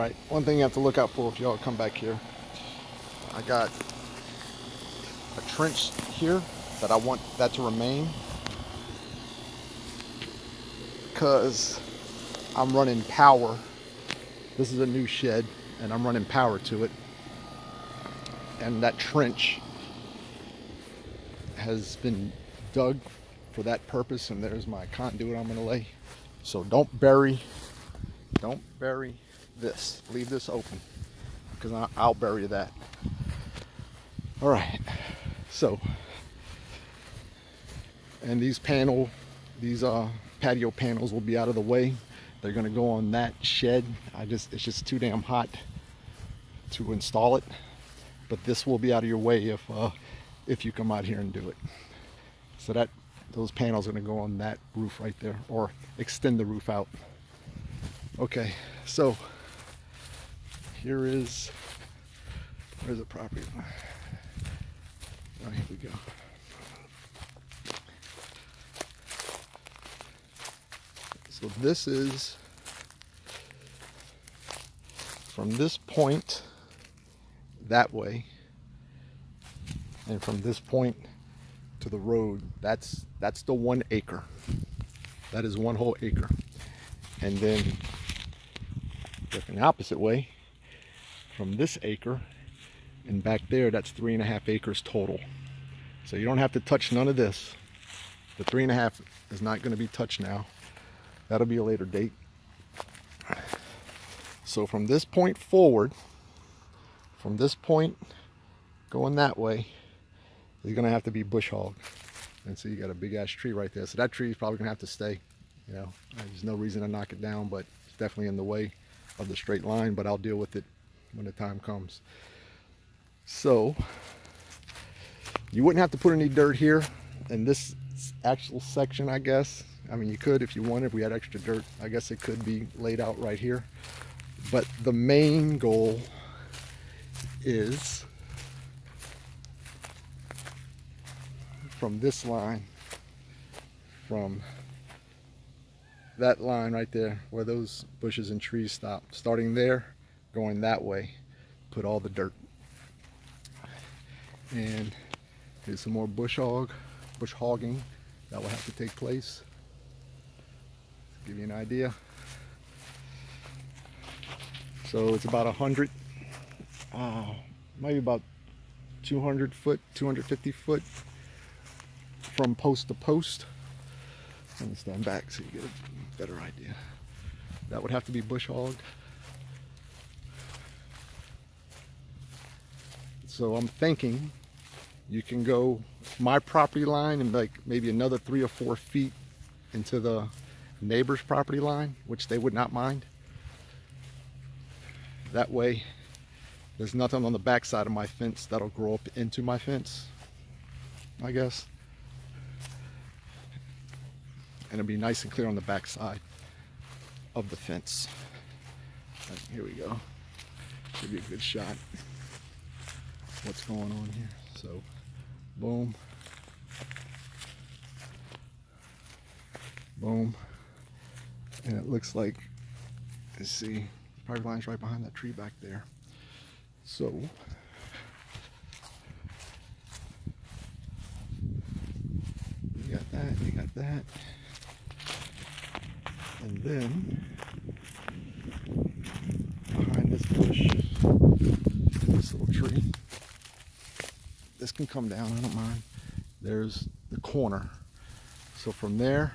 Right, one thing you have to look out for if y'all come back here. I got a trench here that I want that to remain because I'm running power. This is a new shed and I'm running power to it. And that trench has been dug for that purpose and there's my conduit I'm gonna lay. So don't bury, don't bury this. Leave this open because I'll bury that. All right, so, and these panel, these uh, patio panels will be out of the way. They're gonna go on that shed. I just, it's just too damn hot to install it. But this will be out of your way if, uh, if you come out here and do it. So that, those panels are gonna go on that roof right there or extend the roof out. Okay, so here is, where's the property? Oh, here we go. So this is from this point that way and from this point to the road that's that's the one acre that is one whole acre and then the opposite way from this acre and back there that's three and a half acres total. So you don't have to touch none of this. The three and a half is not going to be touched now. That'll be a later date. So from this point forward from this point going that way is going to have to be bush hog and so you got a big ass tree right there. So that tree is probably going to have to stay you know. There's no reason to knock it down but it's definitely in the way of the straight line but I'll deal with it when the time comes so you wouldn't have to put any dirt here in this actual section, I guess. I mean, you could if you wanted, if we had extra dirt, I guess it could be laid out right here. But the main goal is from this line, from that line right there, where those bushes and trees stop, starting there, going that way, put all the dirt. And here's some more bush hog bush hogging. That will have to take place. To give you an idea. So it's about a hundred uh, maybe about 200 foot 250 foot from post to post. Let me stand back so you get a better idea. That would have to be bush hogged so I'm thinking you can go my property line and like maybe another three or four feet into the neighbor's property line, which they would not mind. That way, there's nothing on the back side of my fence that'll grow up into my fence, I guess. And it'll be nice and clear on the back side of the fence. Right, here we go. Give you a good shot. What's going on here? So boom, boom, and it looks like, let's see, property line's right behind that tree back there. So, you got that, you got that, and then behind this bush, this little tree, this can come down, I don't mind. There's the corner. So from there,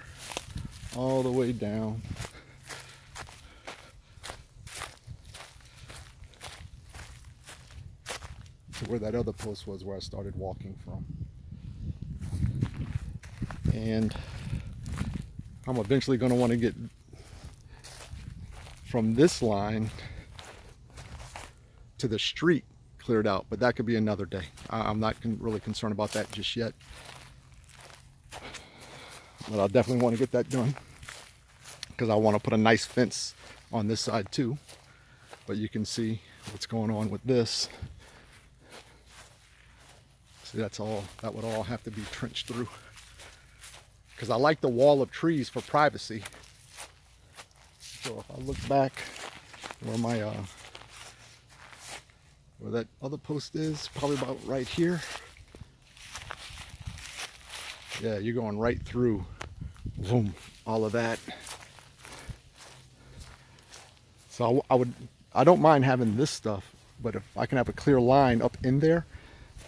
all the way down, to where that other post was where I started walking from. And I'm eventually going to want to get from this line to the street cleared out, but that could be another day. I'm not really concerned about that just yet. But I'll definitely want to get that done because I want to put a nice fence on this side too. But you can see what's going on with this. See, that's all, that would all have to be trenched through. Because I like the wall of trees for privacy. So if I look back where my uh, where that other post is, probably about right here. Yeah, you're going right through, boom, all of that. So I would, I don't mind having this stuff, but if I can have a clear line up in there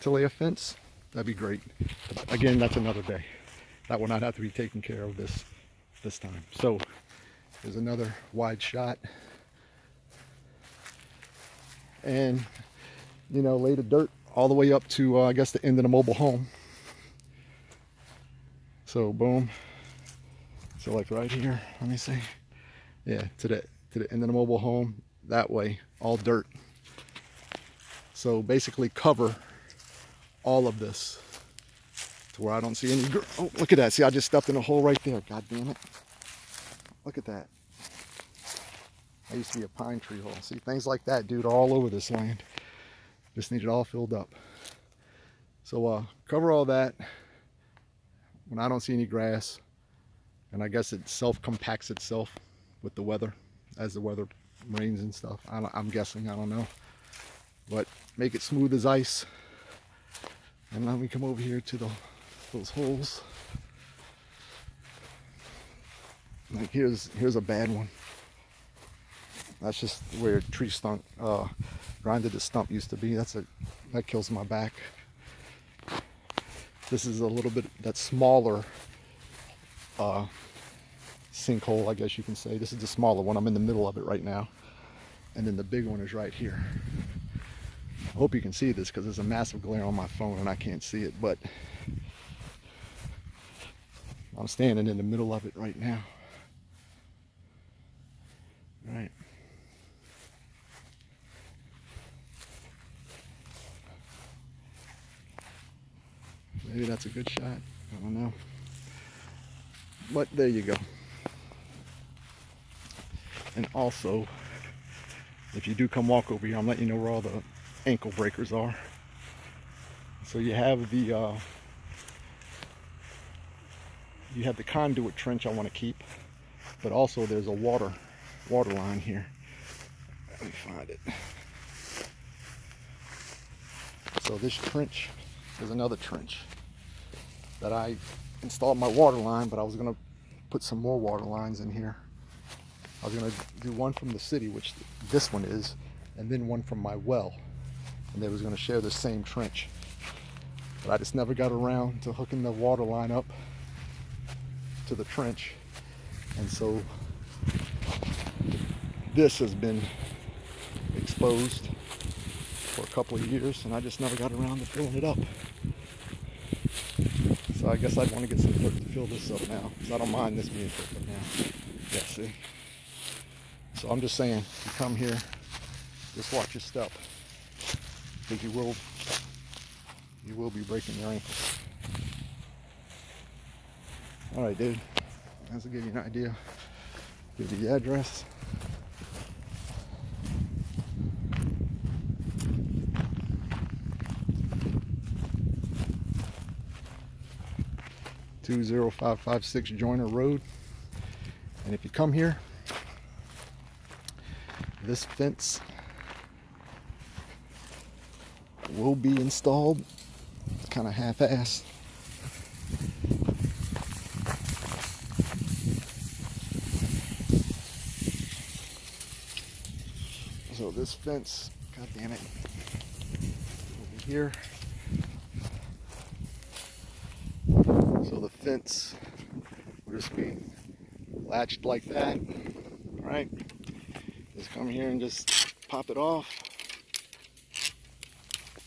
to lay a fence, that'd be great. But again, that's another day. That will not have to be taken care of this this time. So there's another wide shot. And, you know, lay the dirt all the way up to, uh, I guess, the end of the mobile home. So boom. So like right here, let me see. Yeah, to the to the end of the mobile home, that way, all dirt. So basically cover all of this to where I don't see any, oh, look at that. See, I just stepped in a hole right there. God damn it. Look at that. I used to be a pine tree hole. See, things like that, dude, all over this land. Just need it all filled up. So uh, cover all that when I don't see any grass. And I guess it self-compacts itself with the weather as the weather rains and stuff. I am guessing, I don't know. But make it smooth as ice. And then we come over here to the those holes. Like here's here's a bad one. That's just where a tree stump uh, grinded the stump used to be. That's a that kills my back. This is a little bit that smaller uh, sinkhole, I guess you can say. This is the smaller one. I'm in the middle of it right now. And then the big one is right here. I hope you can see this because there's a massive glare on my phone and I can't see it, but I'm standing in the middle of it right now. Right. Maybe that's a good shot. I don't know. But there you go. And also, if you do come walk over here, I'm letting you know where all the ankle breakers are. So you have the uh, you have the conduit trench I want to keep, but also there's a water water line here. Let me find it. So this trench is another trench that I installed my water line, but I was to put some more water lines in here. I was to do one from the city, which this one is, and then one from my well. And they was to share the same trench. But I just never got around to hooking the water line up to the trench. And so this has been exposed for a couple of years and I just never got around to filling it up. I guess I'd want to get some dirt to fill this up now. Because I don't mind this being filled up now. Yeah, see? So I'm just saying, you come here, just watch your step. Because you will, you will be breaking your ankle. All right, dude. That's to give you an idea. Give you the address. Two zero five five six Joiner Road. And if you come here, this fence will be installed. It's kind of half-assed. So this fence, god damn it, over here. Fence will just be latched like that, right? Just come here and just pop it off.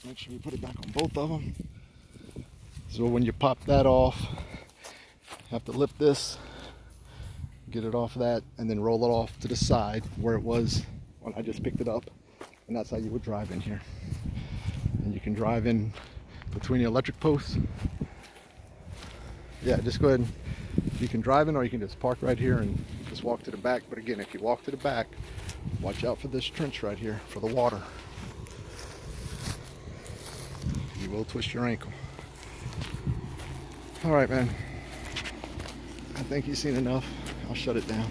Make sure you put it back on both of them. So when you pop that off, you have to lift this, get it off that, and then roll it off to the side where it was when I just picked it up. And that's how you would drive in here. And you can drive in between the electric posts. Yeah, just go ahead and you can drive in or you can just park right here and just walk to the back. But again, if you walk to the back, watch out for this trench right here for the water. You will twist your ankle. All right, man. I think you've seen enough. I'll shut it down.